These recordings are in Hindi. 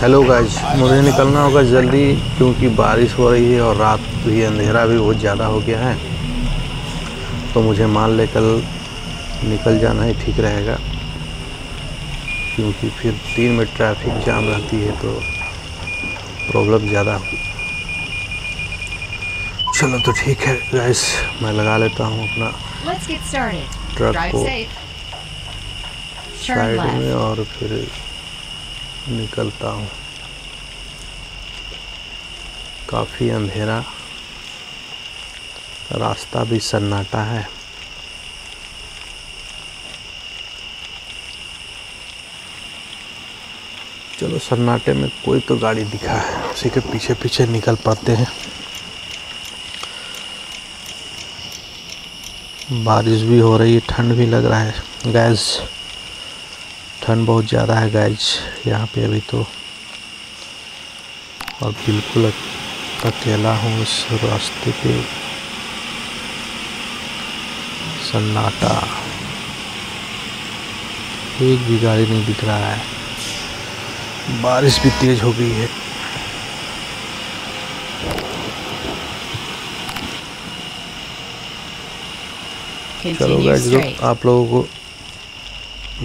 हेलो गाइज़ मुझे निकलना होगा जल्दी क्योंकि बारिश हो रही है और रात भी अंधेरा भी बहुत ज़्यादा हो गया है। तो मुझे माल लेकर निकल जाना ही ठीक रहेगा। क्योंकि फिर तीन में ट्रैफ़िक जाम रहती है तो प्रॉब्लम ज़्यादा। होगी चलो तो ठीक है गाइस मैं लगा लेता हूँ अपना. ट्रक को साइड में और फिर निकलता हूँ। काफ़ी अंधेरा, रास्ता भी सन्नाटा है। चलो सन्नाटे में कोई तो गाड़ी दिखा है, उसी के पीछे पीछे निकल पाते हैं। बारिश भी हो रही है, ठंड भी लग रहा है। गैस ठंड बहुत ज़्यादा है गाइज़ यहाँ पे अभी तो। और बिल्कुल अकेला हूँ इस रास्ते पे। सन्नाटा। एक भी गाड़ी नहीं दिख रहा है। बारिश भी तेज हो गई है। चलो गाइज़ आप लोगों को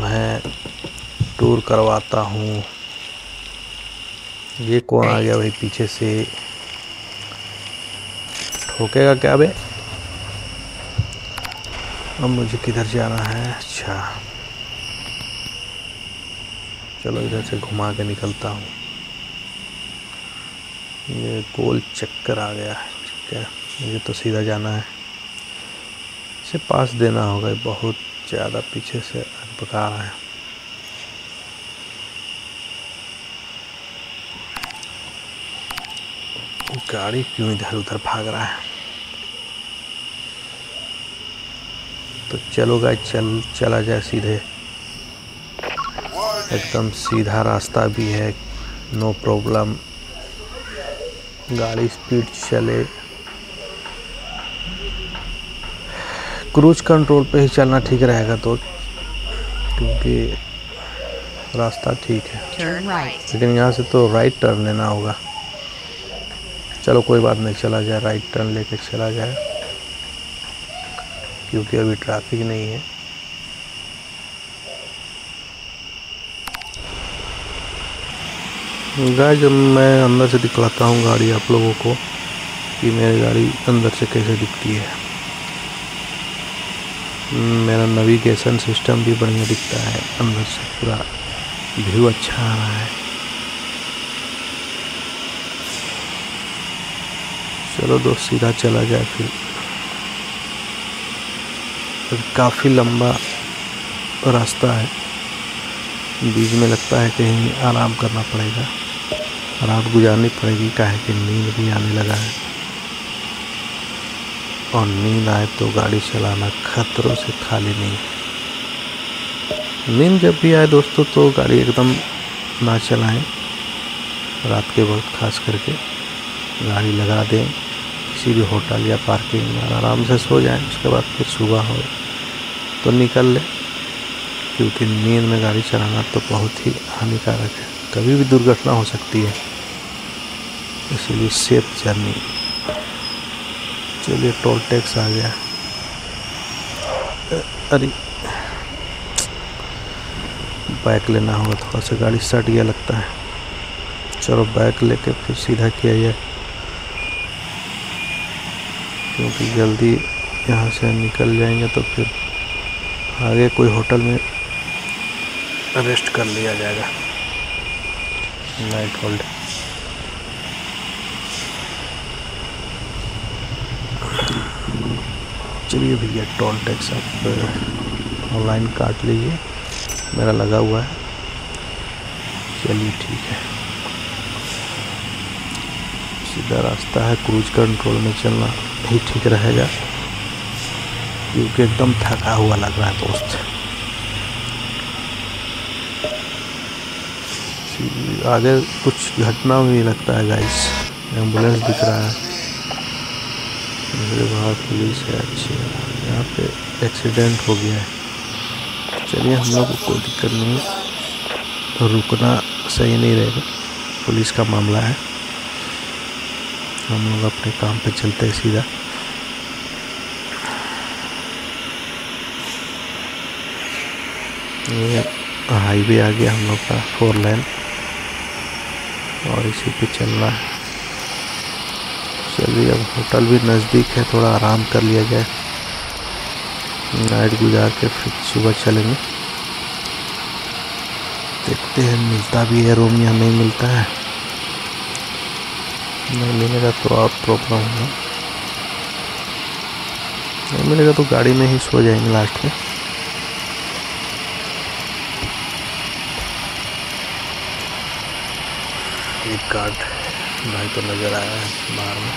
मैं टूर करवाता हूँ। ये कौन आ गया भाई पीछे से? ठोकेगा क्या बे? अब मुझे किधर जाना है? अच्छा। चलो इधर से घुमा के निकलता हूँ। ये गोल चक्कर आ गया है, ठीक है। मुझे तो सीधा जाना है। इसे पास देना होगा, बहुत ज़्यादा पीछे से पका रहा है। गाड़ी क्यों इधर उधर भाग रहा है? तो चलो गाय चल चला जाए सीधे। एकदम सीधा रास्ता भी है नो प्रॉब्लम। गाड़ी स्पीड चले। क्रूज कंट्रोल पे ही चलना ठीक रहेगा तो क्योंकि रास्ता ठीक है। लेकिन यहाँ से तो राइट टर्न लेना होगा। चलो कोई बात नहीं, चला जाए राइट टर्न लेके चला जाए, क्योंकि अभी ट्रैफ़िक नहीं है। गाय जब मैं अंदर से दिखलाता हूँ गाड़ी आप लोगों को कि मेरी गाड़ी अंदर से कैसे दिखती है। मेरा नेविगेशन सिस्टम भी बढ़िया दिखता है, अंदर से पूरा व्यू अच्छा आ रहा है। चलो दोस्त, सीधा चला जाए फिर। काफ़ी लंबा रास्ता है। बीच में लगता है कहीं आराम करना पड़ेगा। रात गुजारनी पड़ेगी, काहे कि नींद भी आने लगा है। और नींद आए तो गाड़ी चलाना खतरों से खाली नहीं नींद जब भी आए दोस्तों तो गाड़ी एकदम ना चलाएँ। रात के वक्त खास करके गाड़ी लगा दें। किसी भी होटल या पार्किंग में आराम से सो जाएँ, उसके बाद फिर सुबह हो तो निकल लें, क्योंकि नींद में गाड़ी चलाना तो बहुत ही हानिकारक है। कभी भी दुर्घटना हो सकती है, इसीलिए सेफ़ जर्नी चलिए टोल टैक्स आ गया। अरे बैक लेना होगा, थोड़ा सा गाड़ी सट गया लगता है। चलो बैक लेके फिर सीधा किया जाए। क्योंकि जल्दी यहाँ से निकल जाएँगे तो फिर आगे कोई होटल में रेस्ट कर लिया जाएगा। नाइट होल्ड चलिए भैया टोल टैक्स आप ऑनलाइन काट लीजिए। मेरा लगा हुआ है। चलिए ठीक है। सीधा रास्ता है, क्रूज कंट्रोल में चलना ही ठीक रहेगा। क्योंकि एकदम थका हुआ लग रहा है दोस्त। आगे कुछ घटना भी लगता है गाइस एंबुलेंस दिख रहा है। मेरे बाहर पुलिस है, अच्छी है। यहाँ पे एक्सीडेंट हो गया है। चलिए, हम लोग को कोई दिक्कत नहीं। रुकना सही नहीं रहेगा। पुलिस का मामला है। हम लोग अपने काम पे चलते हैं सीधा। ये हाईवे आ गया हम लोग का, फोर लेन। और इसी पे चलना है। चलिए, अब होटल भी नज़दीक है, थोड़ा आराम कर लिया जाए। नाइट गुजार के फिर सुबह चलेंगे। देखते हैं, मिलता भी है, रूम या नहीं मिलता है। नहीं, मिलेगा तो और प्रॉब्लम होगा। नहीं मिलेगा तो गाड़ी में ही सो जाएँगे लास्ट में। एक कार्ड भाई तो नज़र आया है बाहर में।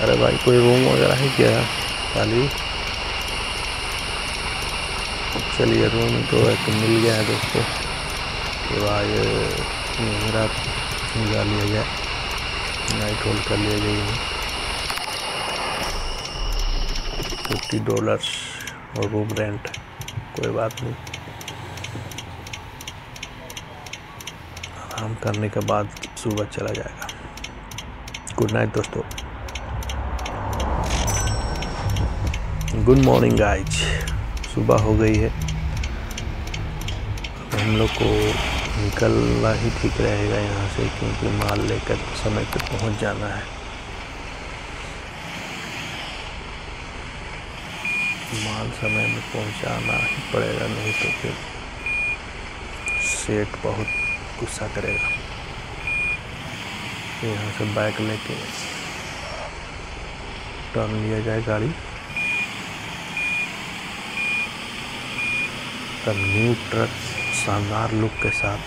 अरे भाई, कोई रूम वगैरह है क्या? खाली? चलिए रूम तो एक मिल गया है दोस्तों। तो आज मेरा जा लिया जाए। नाइट होल्ड कर लिया जाए। फिफ्टी डॉलर्स और रूम रेंट कोई बात नहीं। आराम करने के बाद सुबह चला जाएगा। गुड नाइट दोस्तों। गुड मॉर्निंग गाइज़ सुबह हो गई है। हम लोग को निकलना ही ठीक रहेगा यहाँ से, क्योंकि माल लेकर समय पे पहुँच जाना है। माल समय में पहुँचाना ही पड़ेगा, नहीं तो फिर सेठ बहुत गुस्सा करेगा। यहाँ से बाइक लेके टर्न लिया जाए गाड़ी। का न्यू ट्रक शानदार लुक के साथ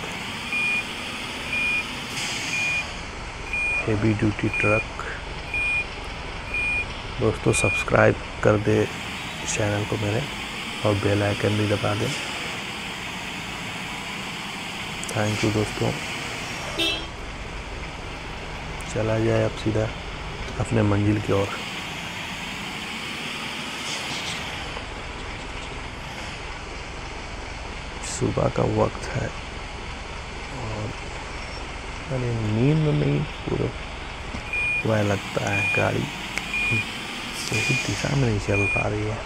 हेवी ड्यूटी ट्रक दोस्तों सब्सक्राइब कर दे चैनल को मेरे और बेल आइकन भी दबा दें। थैंक यू दोस्तों। चला जाए अब सीधा अपने मंजिल की ओर। सुबह का वक्त है। और अरे नींद में पूरा वह लगता है गाड़ी सही दिशा में नहीं चल पा रही है।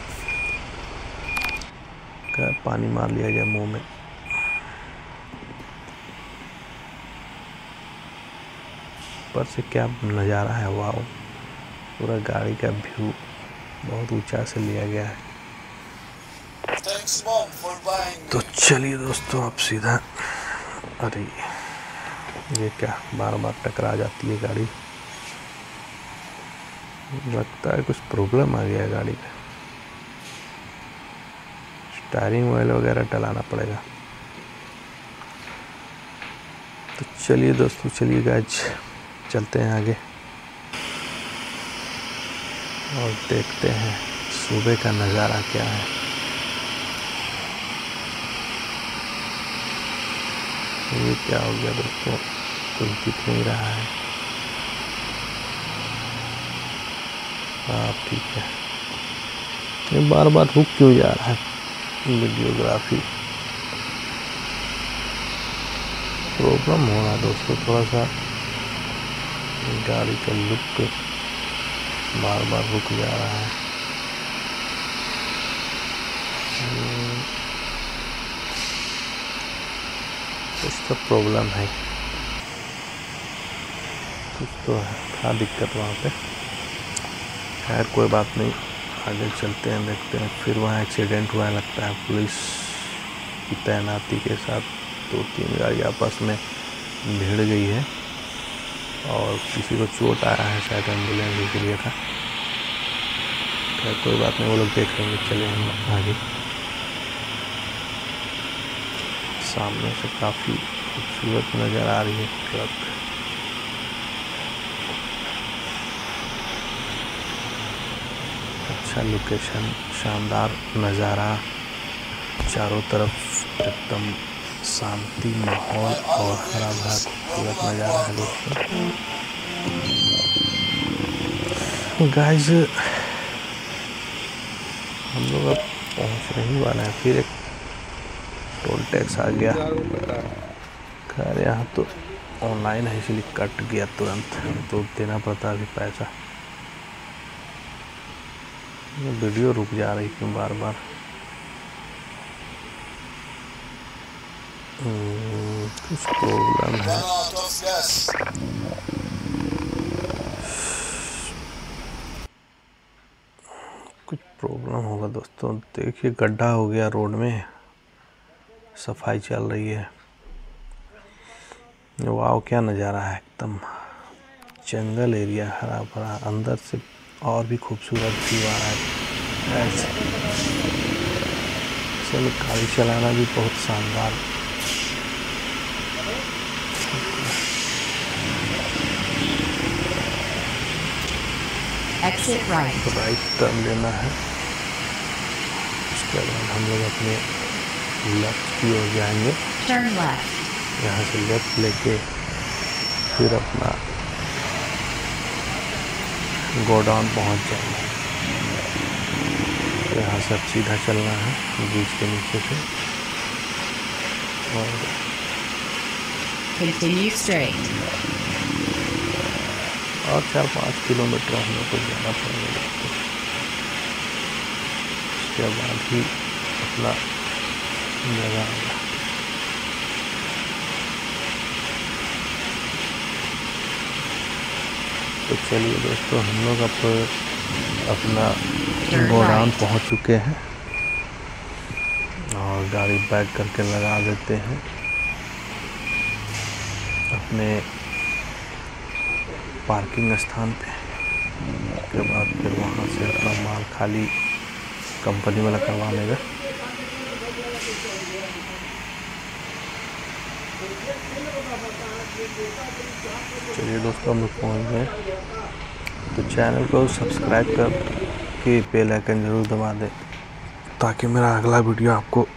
क्या पानी मार लिया जाए मुँह में? ऊपर से क्या नज़ारा है? वाह पूरा गाड़ी का व्यू बहुत ऊँचा से लिया गया है। तो चलिए दोस्तों अब सीधा अरे, ये क्या? बार बार टकरा जाती है गाड़ी। लगता है कुछ प्रॉब्लम आ गया है गाड़ी में स्टायरिंग ऑयल वगैरह डलाना पड़ेगा। तो चलिए दोस्तों, चलिए गाज चलते हैं आगे। और देखते हैं सुबह का नज़ारा क्या है। ये क्या हो गया दोस्तों? कुछ दिख नहीं रहा है। हाँ ठीक है। ये बार बार रुक क्यों जा रहा है? वीडियोग्राफी। प्रॉब्लम हो रहा है दोस्तों थोड़ा सा गाड़ी का लुक बार बार रुक जा रहा है। तो प्रॉब्लम है। कुछ तो था दिक्कत वहाँ पे? खैर, कोई बात नहीं, आगे चलते हैं, देखते हैं। फिर वहाँ एक्सीडेंट हुआ लगता है पुलिस की तैनाती के साथ दो तीन गाड़ी आपस में भिड़ गई है और किसी को चोट आया है शायद एंबुलेंस के लिए था। खैर, कोई बात नहीं, वो लोग देख लेंगे चले हम आगे। सामने से काफ़ी खूबसूरत नज़र आ रही है ट्रक। अच्छा लोकेशन शानदार नज़ारा। चारों तरफ़ एकदम शांति, माहौल और हरा भरा खूबसूरत नज़ारा है दोस्तों। गाइस हम लोग अब पहुँचने ही वाले हैं। फिर एक टोल टैक्स आ गया। खैर यहाँ तो ऑनलाइन है इसलिए कट गया तुरंत। तो देना पड़ता अभी पैसा। वीडियो रुक जा रही क्यों बार बार हम्म, कुछ प्रॉब्लम है। कुछ प्रॉब्लम होगा दोस्तों। देखिए गड्ढा हो गया रोड में। सफ़ाई चल रही है। वाह क्या नज़ारा है एकदम। जंगल एरिया हरा भरा अंदर से और भी खूबसूरत रहा है। चलो गाड़ी चलाना भी बहुत शानदार। राइट टर्न लेना है। उसके बाद हम लोग अपने लेफ़्ट की ओर जाएँगे यहाँ से लेफ़्ट लेके फिर अपना गोडाउन पहुँच जाएँगे। तो यहाँ से अब सीधा चलना है ब्रिज के नीचे से। और और चार पाँच किलोमीटर हम लोग को जाना पड़ेगा। उसके बाद ही अपना तो चलिए दोस्तों हम लोग अब अपना गोडाउन पहुँच चुके हैं और गाड़ी बैक करके लगा देते हैं। अपने पार्किंग स्थान पे। उसके बाद फिर वहाँ से अपना माल खाली कंपनी वाला करवा लेगा चलिए दोस्तों, हम लोग पहुँच गए। तो चैनल को सब्सक्राइब कर, के बेल आइकन ज़रूर दबा दें, ताकि मेरा अगला वीडियो आपको